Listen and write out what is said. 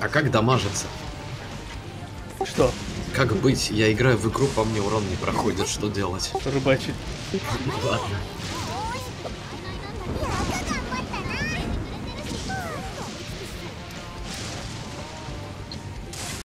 А как дамажиться? Что? Как быть? Я играю в игру, по мне урон не проходит. Что делать? Рыбачить. Ладно.